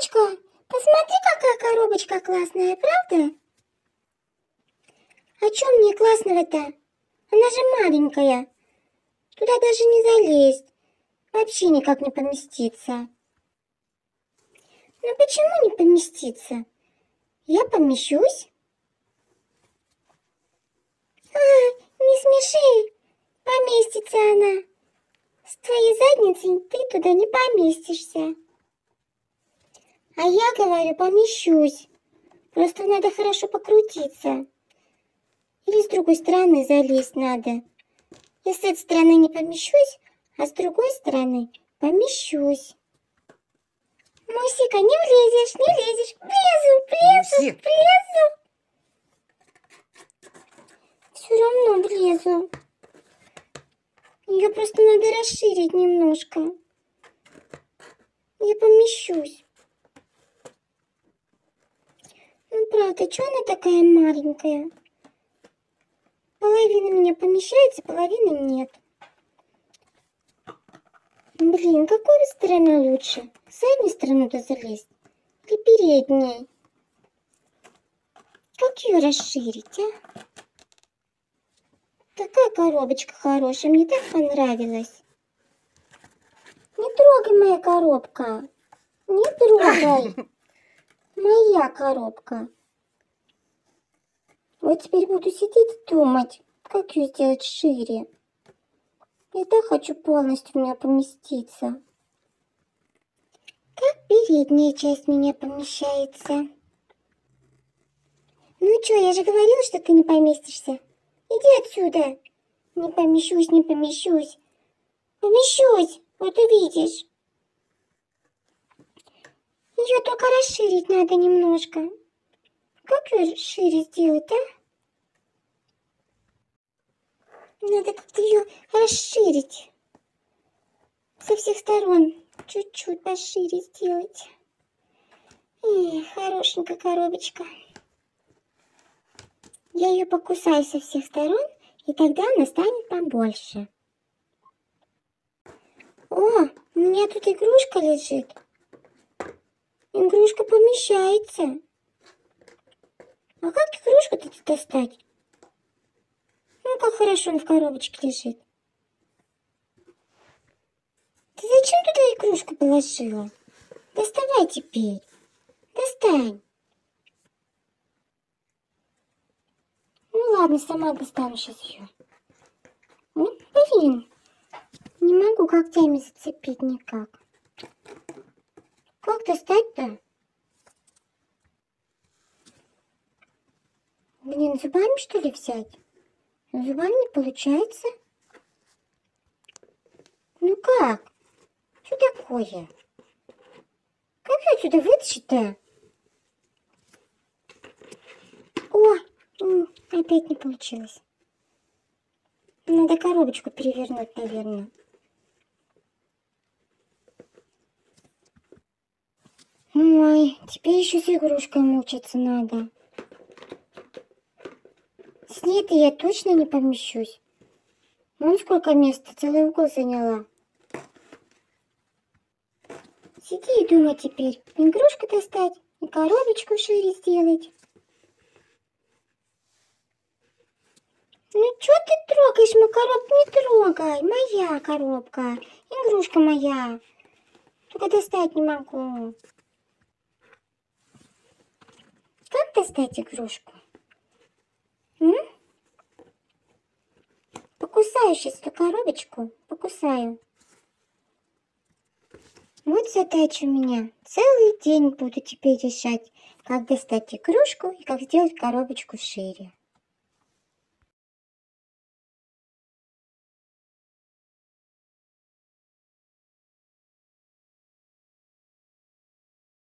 Мишка, посмотри, какая коробочка классная, правда? А чё мне классного-то? Она же маленькая. Туда даже не залезть. Вообще никак не поместиться. Ну почему не поместиться? Я помещусь. А, не смеши. Поместится она. С твоей задницей ты туда не поместишься. А я говорю, помещусь. Просто надо хорошо покрутиться. Или с другой стороны залезть надо. Я с этой стороны не помещусь, а с другой стороны помещусь. Мусика, не влезешь, не лезешь. Влезу, влезу, Мусик. влезу. Все равно влезу. Ее просто надо расширить немножко. Я помещусь. Ну, правда, что она такая маленькая? Половина меня помещается, половина нет. Блин, какой стороной лучше? С задней стороны-то залезть? Или передней? Как ее расширить, а? Какая коробочка хорошая, мне так понравилась. Не трогай моя коробка. Не трогай. Моя коробка. Вот теперь буду сидеть и думать, как ее сделать шире. Я так хочу полностью в нее поместиться. Как передняя часть меня помещается. Ну что, я же говорила, что ты не поместишься. Иди отсюда. Не помещусь, не помещусь. Помещусь, вот увидишь. Ее только расширить надо немножко. Как ее шире сделать, а? Надо как-то ее расширить. Со всех сторон. Чуть-чуть пошире сделать. Эх, хорошенькая коробочка. Я ее покусаю со всех сторон, и тогда она станет побольше. О, у меня тут игрушка лежит. Игрушка помещается. А как игрушку-то достать? Ну, как хорошо он в коробочке лежит. Ты зачем туда игрушку положила? Доставай теперь. Достань. Ну ладно, сама достану сейчас ее. Ну, блин. Не могу когтями зацепить никак. Как достать-то? Блин, зубами что ли взять? Зубами не получается. Ну как? Что такое? Как ее отсюда вытащить-то? О, опять не получилось. Надо коробочку перевернуть, наверное. Ой, теперь еще с игрушкой мучиться надо. С ней-то я точно не помещусь. Вон сколько места, целый угол заняла. Сиди и думай теперь, игрушку достать и коробочку шире сделать. Ну что ты трогаешь мою коробку? Не трогай, моя коробка, игрушка моя. Только достать не могу. Как достать игрушку? Сейчас эту коробочку, покусаю. Вот задача у меня. Целый день буду теперь решать, как достать игрушку и как сделать коробочку шире.